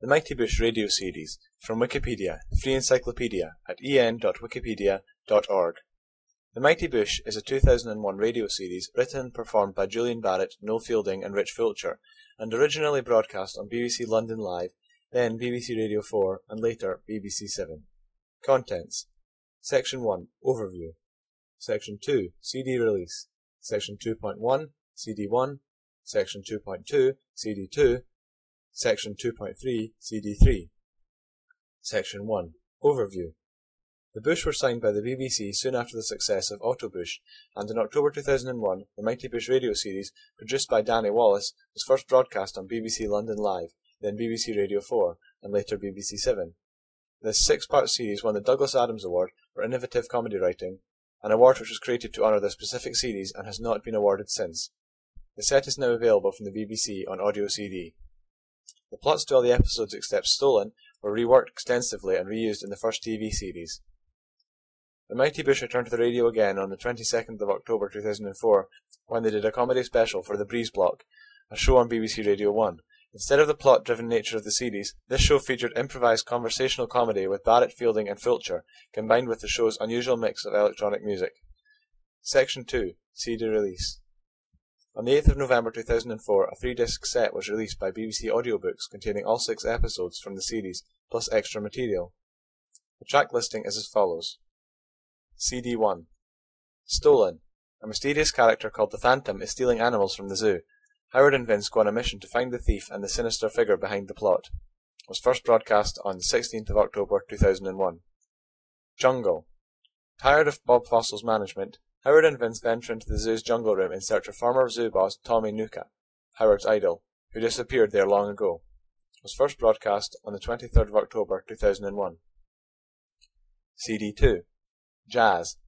The Mighty Boosh Radio Series from Wikipedia, the free encyclopedia at en.wikipedia.org. The Mighty Boosh is a 2001 radio series written and performed by Julian Barratt, Noel Fielding and Rich Fulcher, and originally broadcast on BBC London Live, then BBC Radio 4, and later BBC 7. Contents. Section 1 Overview. Section 2 CD Release. Section 2.1 CD 1 Section 2.2 CD 2 Section 2.3 CD 3 Section 1 Overview The Boosh were signed by the BBC soon after the success of Autoboosh, and in October 2001 the Mighty Boosh radio series, produced by Danny Wallace, was first broadcast on BBC London Live, then BBC Radio 4, and later BBC 7. This six-part series won the Douglas Adams Award for Innovative Comedy Writing, an award which was created to honour the specific series and has not been awarded since. The set is now available from the BBC on audio CD. The plots to all the episodes except Stolen were reworked extensively and reused in the first TV series. The Mighty Boosh returned to the radio again on the 22nd of October 2004 when they did a comedy special for The Breeze Block, a show on BBC Radio 1. Instead of the plot driven nature of the series, this show featured improvised conversational comedy with Barratt, Fielding, and Fulcher, combined with the show's unusual mix of electronic music. Section 2 CD Release on the 8th of November 2004, a three-disc set was released by BBC Audiobooks containing all six episodes from the series, plus extra material. The track listing is as follows. CD 1 Stolen. A mysterious character called the Phantom is stealing animals from the zoo. Howard and Vince go on a mission to find the thief and the sinister figure behind the plot. It was first broadcast on the 16th of October 2001. Jungle. Tired of Bob Fossil's management, Howard and Vince venture into the zoo's jungle room in search of former zoo boss Tommy Nookah, Howard's idol, who disappeared there long ago. It was first broadcast on the 23rd of October 2001. CD 2 Jazz.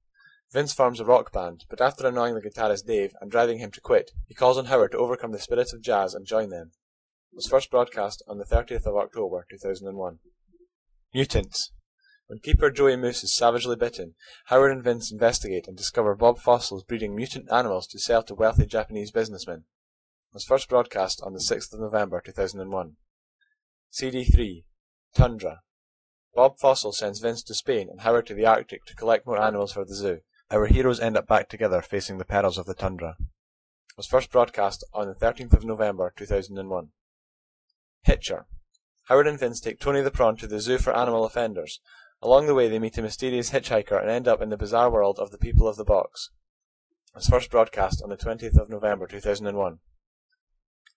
Vince forms a rock band, but after annoying the guitarist Dave and driving him to quit, he calls on Howard to overcome the spirit of jazz and join them. It was first broadcast on the 30th of October 2001. Mutants. When keeper Joey Moose is savagely bitten, Howard and Vince investigate and discover Bob Fossil is breeding mutant animals to sell to wealthy Japanese businessmen. Was first broadcast on the 6th of November 2001. CD3 Tundra. Bob Fossil sends Vince to Spain and Howard to the Arctic to collect more animals for the zoo. Our heroes end up back together facing the perils of the tundra. Was first broadcast on the 13th of November 2001. Hitcher. Howard and Vince take Tony the Prawn to the zoo for animal offenders. Along the way, they meet a mysterious hitchhiker and end up in the bizarre world of the People of the Box. It was first broadcast on the 20th of November 2001.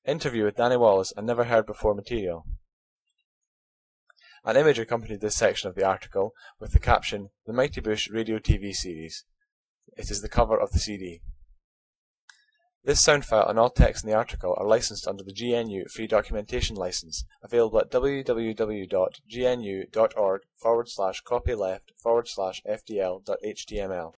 Interview with Danny Wallace and never heard before material. An image accompanied this section of the article with the caption The Mighty Boosh Radio TV Series. It is the cover of the CD. This sound file and all text in the article are licensed under the GNU Free Documentation License, available at www.gnu.org forward slash copyleft forward slash fdl.html.